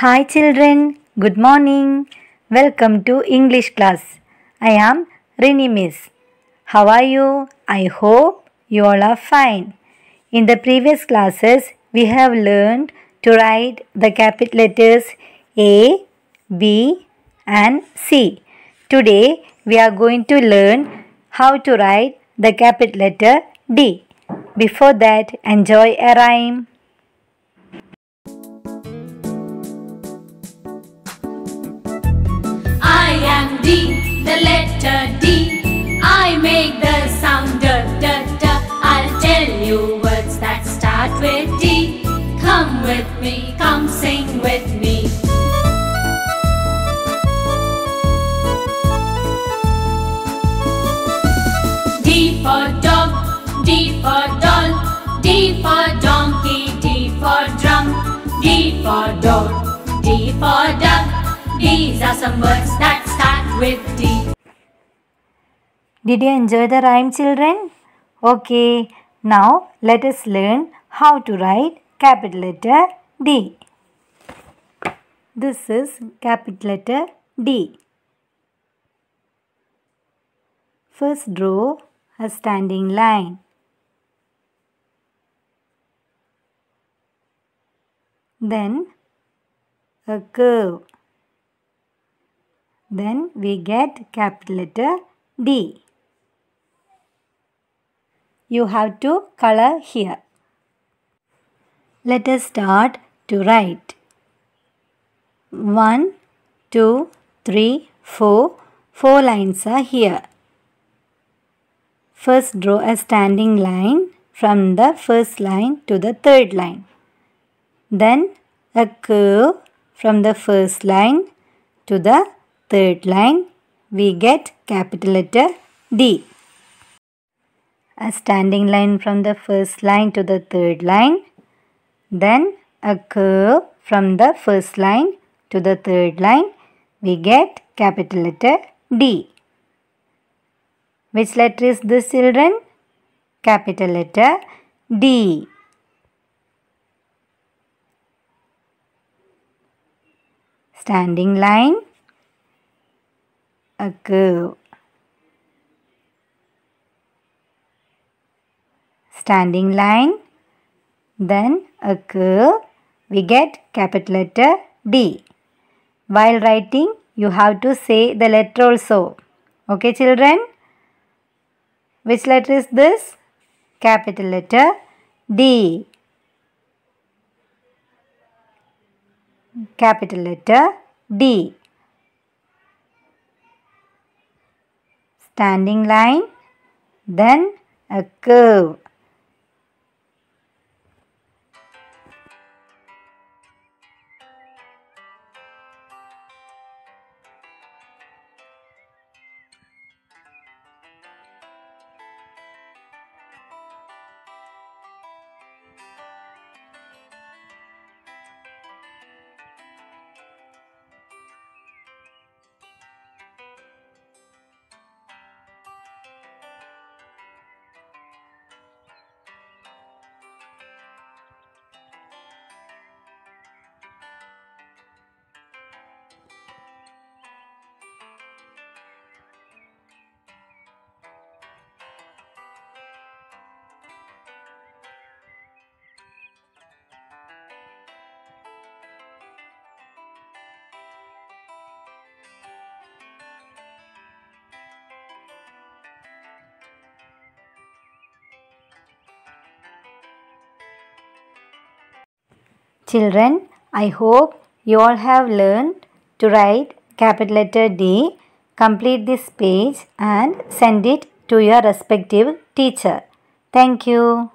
Hi children, good morning. Welcome to English class. I am Rini Miss. How are you? I hope you all are fine. In the previous classes, we have learned to write the capital letters A, B and C. Today, we are going to learn how to write the capital letter D. Before that, enjoy a rhyme. D. Come with me, come sing with me. D for dog, D for doll, D for donkey, D for drum, D for door, D for duck. These are some words that start with D. Did you enjoy the rhyme, children? Okay, now let us learn how to write capital letter D. This is capital letter D. First draw a standing line. Then a curve. Then we get capital letter D. You have to color here. Let us start to write. 1, 2, 3, 4. 4 lines are here. First draw a standing line from the first line to the third line. Then a curve from the first line to the third line. We get capital letter D. A standing line from the first line to the third line. Then a curve from the first line to the third line. We get capital letter D. Which letter is this children? Capital letter D. Standing line, a curve. Standing line, then a curve, we get capital letter D. While writing, you have to say the letter also. Okay children? Which letter is this? Capital letter D. Capital letter D. Standing line, then a curve. Children, I hope you all have learned to write capital letter D. Complete this page and send it to your respective teacher. Thank you.